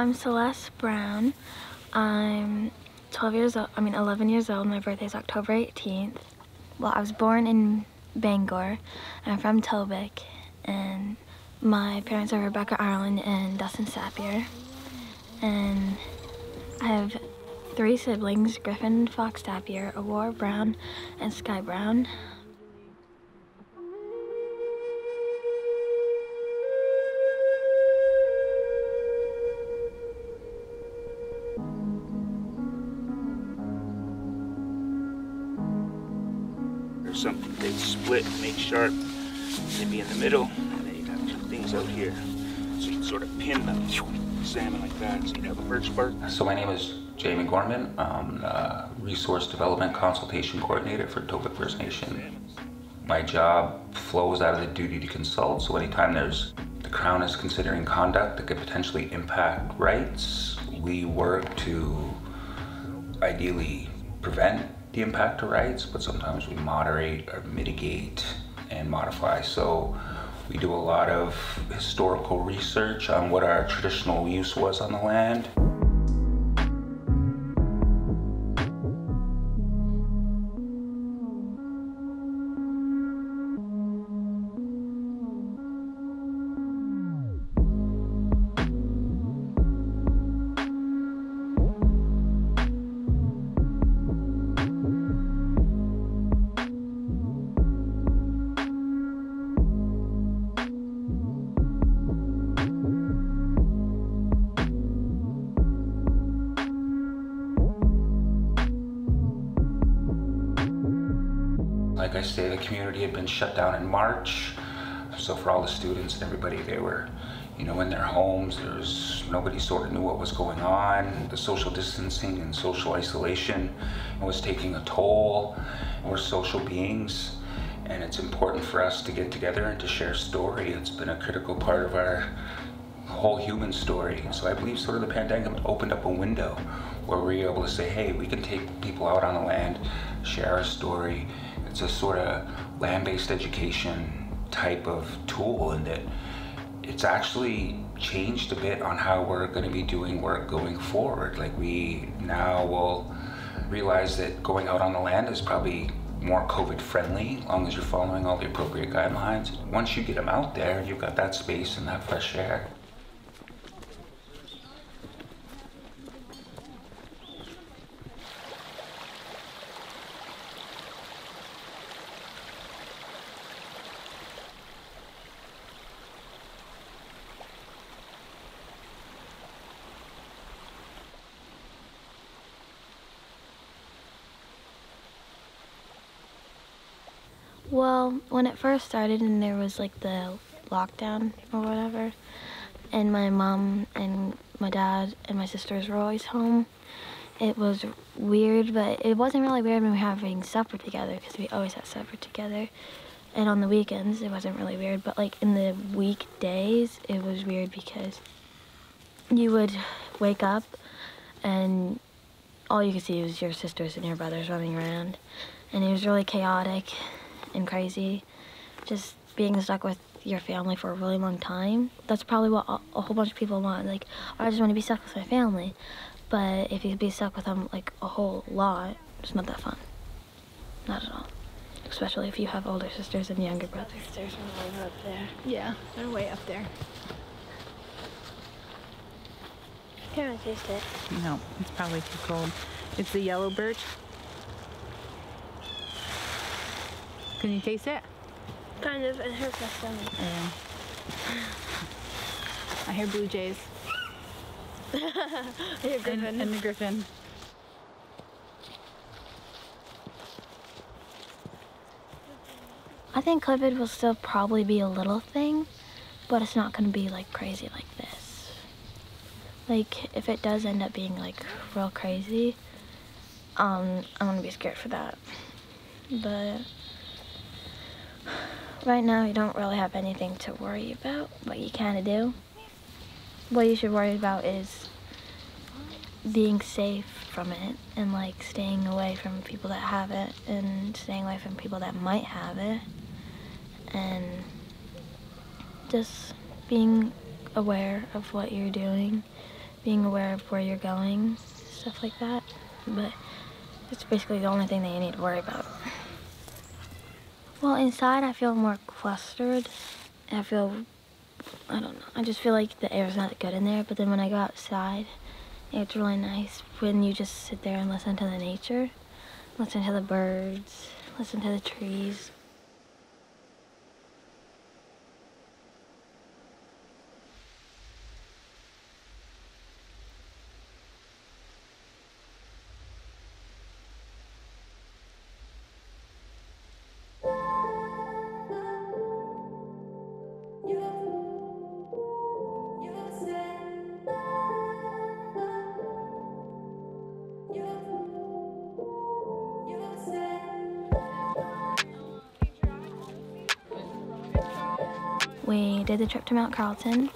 I'm Celeste Brown. I'm 12 years old, I mean 11 years old. My birthday is October 18th. Well, I was born in Bangor. I'm from Tobique and my parents are Rebecca Ireland and Dustin Sapier. And I have three siblings, Griffin Fox Sapier, Aurora Brown, and Sky Brown. Or something. They'd split, make sharp, they'd be in the middle, and then you'd have two things out here. So you'd sort of pin them, salmon like that, so you'd have a birch bark. So my name is Jamie Gorman. I'm the Resource Development Consultation Coordinator for Tobique First Nation. My job flows out of the duty to consult, so anytime there's the Crown is considering conduct that could potentially impact rights, we work to ideally prevent the impact to rights, but sometimes we moderate or mitigate and modify. So we do a lot of historical research on what our traditional use was on the land. Say, the community had been shut down in March. So for all the students and everybody, they were, you know, in their homes. There's nobody sort of knew what was going on. The social distancing and social isolation was taking a toll. We're social beings, and it's important for us to get together and to share story. It's been a critical part of our whole human story. So I believe sort of the pandemic opened up a window where we were able to say, hey, we can take people out on the land, share our story. It's a sort of land-based education type of tool and that it's actually changed a bit on how we're going to be doing work going forward. Like we now will realize that going out on the land is probably more COVID friendly, as long as you're following all the appropriate guidelines. Once you get them out there, you've got that space and that fresh air. When it first started and there was like the lockdown or whatever, and my mom and my dad and my sisters were always home, it was weird, but it wasn't really weird when we were having supper together because we always had supper together. And on the weekends, it wasn't really weird, but like in the weekdays, it was weird because you would wake up and all you could see was your sisters and your brothers running around. And it was really chaotic and crazy. Just being stuck with your family for a really long time. That's probably what a, a whole bunch of people want. Like, oh, I just want to be stuck with my family. But if you be stuck with them like a whole lot, it's not that fun. Not at all. Especially if you have older sisters and younger brothers. There's one up there. Yeah, they're way up there. Here, I taste it. No, it's probably too cold. It's the yellow birch. Can you taste it? Kind of. It hurts my stomach. Yeah. I hear blue jays You're and, and the griffin. I think COVID will still probably be a little thing, but it's not going to be like crazy like this. Like if it does end up being like real crazy, um, I'm gonna be scared for that. But right now, you don't really have anything to worry about. What you kind of do. What you should worry about is being safe from it and like staying away from people that have it and staying away from people that might have it and just being aware of what you're doing being aware of where you're going, stuff like that. But it's basically the only thing that you need to worry about. Inside I feel more clustered. I feel, I don't know, I just feel like the air's not good in there. But then when I go outside, it's really nice when you just sit there and listen to the nature, listen to the birds, listen to the trees. We did the trip to Mount Carleton.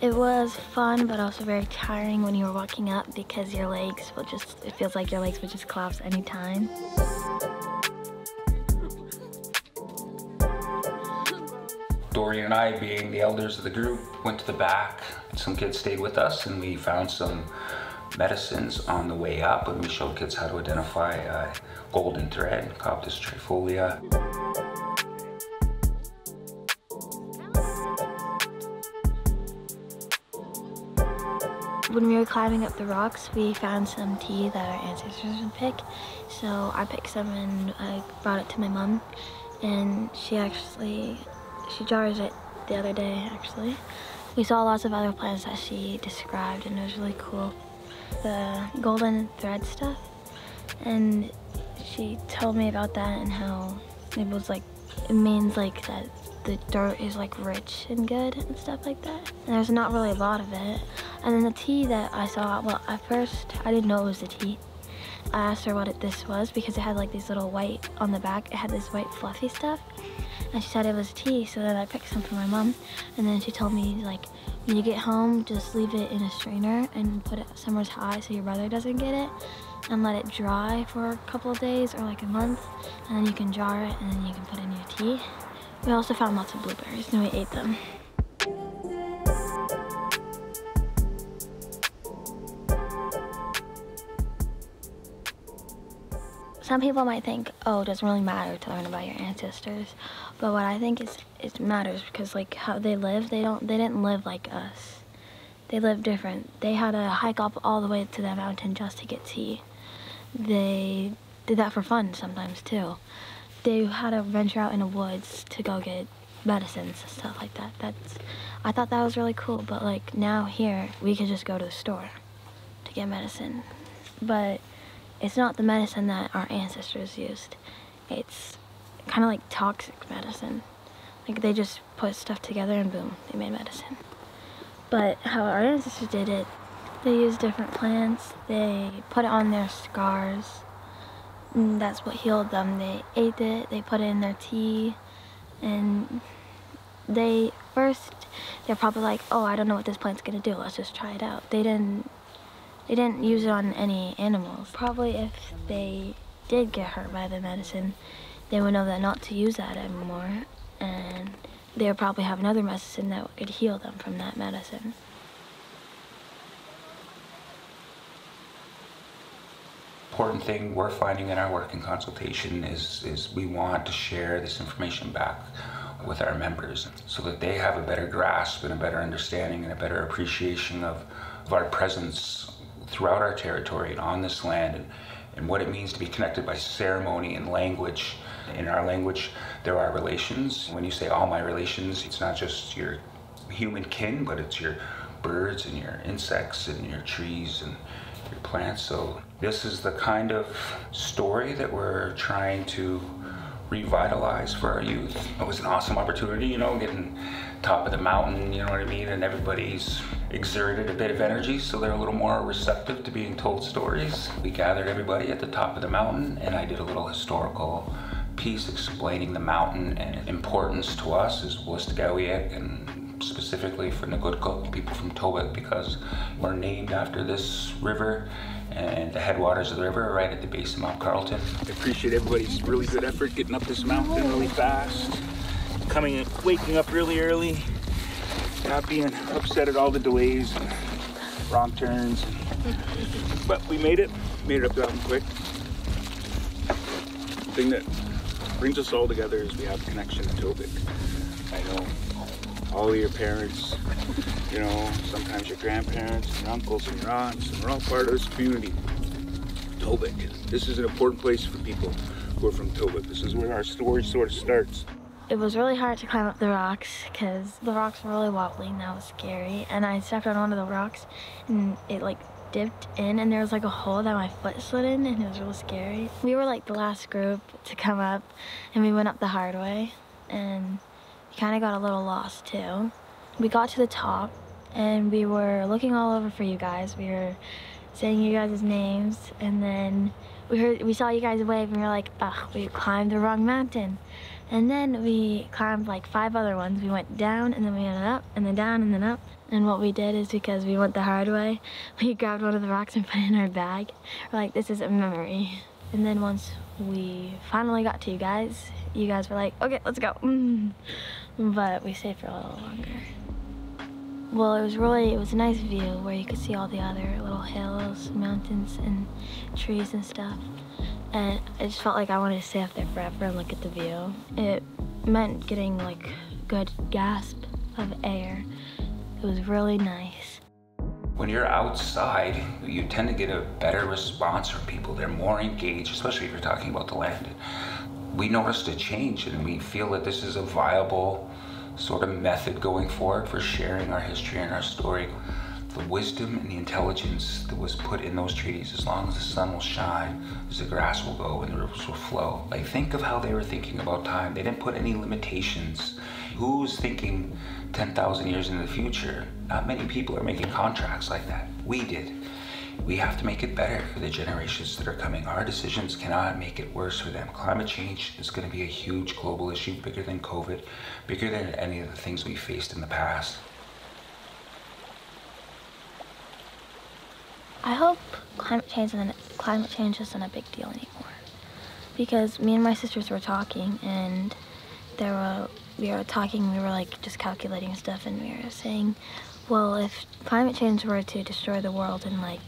It was fun, but also very tiring when you were walking up because your legs will just, it feels like your legs would just collapse anytime. Dorian and I, being the elders of the group, went to the back. Some kids stayed with us and we found some medicines on the way up and we showed kids how to identify golden thread, Coptis trifolia. When we were climbing up the rocks, we found some tea that our ancestors would pick. So I picked some and I brought it to my mom. And she actually, she jars it the other day actually. We saw lots of other plants that she described and it was really cool. The golden thread stuff. And she told me about that and how it was like, it means like that the dirt is like rich and good and stuff like that. And there's not really a lot of it. And then the tea that I saw, well, at first I didn't know it was the tea. I asked her what it, this was because it had like these little white on the back. It had this white fluffy stuff. And she said it was tea, so then I picked some for my mom. And then she told me like, when you get home, just leave it in a strainer and put it somewhere high so your brother doesn't get it. And let it dry for a couple of days or like a month. And then you can jar it and then you can put in your tea. We also found lots of blueberries and we ate them. Some people might think, oh, it doesn't really matter to learn about your ancestors. But what I think is it matters because like how they live, they don't they didn't live like us. They lived different. They had to hike up all the way to the mountain just to get tea. They did that for fun sometimes too. They had to venture out in the woods to go get medicines and stuff like that. That's I thought that was really cool, but like now here we could just go to the store to get medicine. But it's not the medicine that our ancestors used. It's kind of like toxic medicine. Like they just put stuff together and boom, they made medicine. But how our ancestors did it, they use different plants, they put it on their scars, and that's what healed them. They ate it, they put it in their tea, and they first, they're probably like, oh, I don't know what this plant's gonna do, let's just try it out. They didn't they didn't use it on any animals. Probably if they did get hurt by the medicine, they would know that not to use that anymore. And they would probably have another medicine that could heal them from that medicine. Important thing we're finding in our work in consultation is, is we want to share this information back with our members so that they have a better grasp and a better understanding and a better appreciation of, of our presence throughout our territory and on this land and, and what it means to be connected by ceremony and language. In our language, there are relations. When you say all my relations, it's not just your human kin, but it's your birds and your insects and your trees and your plants. So this is the kind of story that we're trying to revitalize for our youth. It was an awesome opportunity, you know, getting top of the mountain, you know what I mean? And everybody's exerted a bit of energy, so they're a little more receptive to being told stories. We gathered everybody at the top of the mountain, and I did a little historical piece explaining the mountain and its importance to us as Wolastoqiyik and specifically for Neqotkuk, people from Tobique, because we're named after this river and the headwaters of the river are right at the base of Mount Carleton. I appreciate everybody's really good effort getting up this mountain really fast, coming and waking up really early, not being upset at all the delays. wrong turns. But we made it, made it up that one quick. The thing that brings us all together is we have a connection to Tobique. I know all of your parents, you know, sometimes your grandparents, and your uncles and your aunts, and we're all part of this community. Tobique. This is an important place for people who are from Tobique. This is where our story sort of starts. It was really hard to climb up the rocks because the rocks were really wobbly and that was scary. And I stepped on one of the rocks and it like dipped in and there was like a hole that my foot slid in and it was really scary. We were like the last group to come up and we went up the hard way and we kind of got a little lost too. We got to the top and we were looking all over for you guys. We were saying you guys' names and then we heard we saw you guys wave and we were like, ugh, we climbed the wrong mountain. And then we climbed like five other ones. We went down and then we went up and then down and then up. And what we did is because we went the hard way, we grabbed one of the rocks and put it in our bag. We're like, this is a memory. And then once we finally got to you guys, you guys were like, okay, let's go. But we stayed for a little longer. Well, it was really, it was a nice view where you could see all the other little hills, mountains, and trees and stuff. And I just felt like I wanted to stay up there forever and look at the view. It meant getting like good gasp of air. It was really nice. When you're outside, you tend to get a better response from people. They're more engaged, especially if you're talking about the land. We noticed a change and we feel that this is a viable sort of method going forward for sharing our history and our story. The wisdom and the intelligence that was put in those treaties, as long as the sun will shine, as the grass will go and the rivers will flow. Like, think of how they were thinking about time. They didn't put any limitations. Who's thinking 10,000 years in the future? Not many people are making contracts like that. We did. We have to make it better for the generations that are coming. Our decisions cannot make it worse for them. Climate change is going to be a huge global issue, bigger than COVID, bigger than any of the things we faced in the past. I hope climate change isn't, climate change isn't a big deal anymore. Because me and my sisters were talking and there were we were talking, we were like just calculating stuff and we were saying, well, if climate change were to destroy the world in like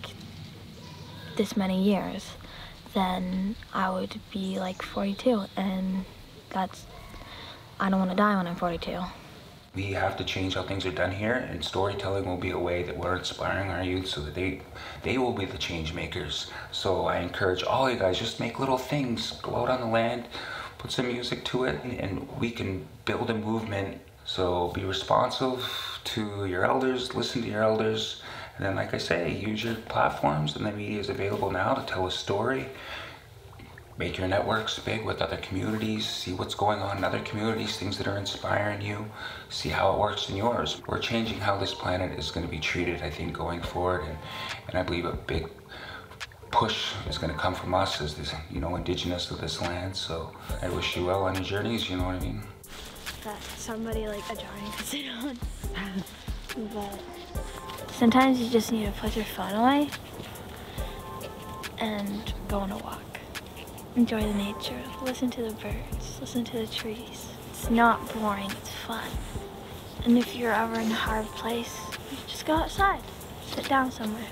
this many years, then I would be like 42 and that's, I don't want to die when I'm 42. We have to change how things are done here, and storytelling will be a way that we're inspiring our youth so that they they will be the change makers. So I encourage all you guys just make little things, go out on the land, put some music to it, and we can build a movement. So be responsive to your elders, listen to your elders, and then like I say, use your platforms and the media is available now to tell a story make your networks big with other communities, see what's going on in other communities, things that are inspiring you, see how it works in yours. We're changing how this planet is going to be treated, I think, going forward, and, and I believe a big push is going to come from us as this, you know, indigenous of this land. So I wish you well on your journeys, you know what I mean? That somebody like a drawing to sit on. but sometimes you just need to put your phone away and go on a walk enjoy the nature, listen to the birds, listen to the trees. It's not boring, it's fun. And if you're ever in a hard place, just go outside, sit down somewhere,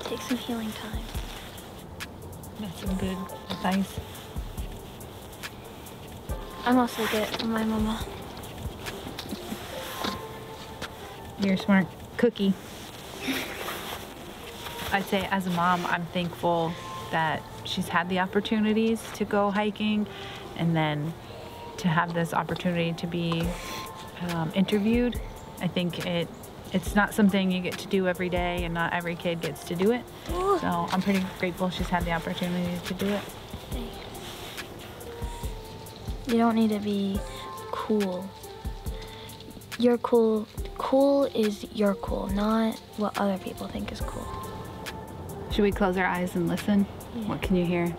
take some healing time. That's some good advice. I mostly get it from my mama. You're a smart cookie. I'd say as a mom, I'm thankful that she's had the opportunities to go hiking and then to have this opportunity to be um, interviewed. I think it it's not something you get to do every day and not every kid gets to do it. So I'm pretty grateful she's had the opportunity to do it. You don't need to be cool. You're cool. Cool is you're cool, not what other people think is cool. Should we close our eyes and listen? Yeah. What can you hear?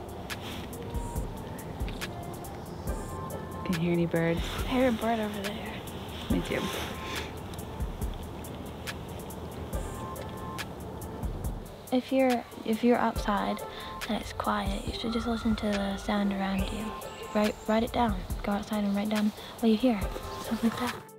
Can you hear any birds? I hear a bird over there. Me too. If you're if you're outside and it's quiet, you should just listen to the sound around you. Write write it down. Go outside and write down what you hear. Stuff like that.